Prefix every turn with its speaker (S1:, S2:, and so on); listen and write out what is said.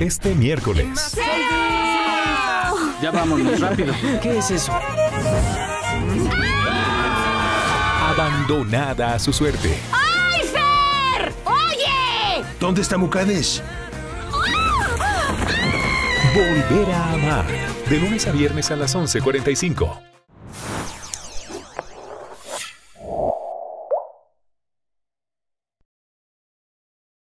S1: este miércoles.
S2: Ya vámonos, rápido. ¿Qué es eso? ¡Ah!
S1: Abandonada a su suerte.
S3: ¡Ay, Fer! ¡Oye!
S4: ¿Dónde está Mucades? ¡Ah!
S1: Volver a amar. De lunes a viernes a las 11.45.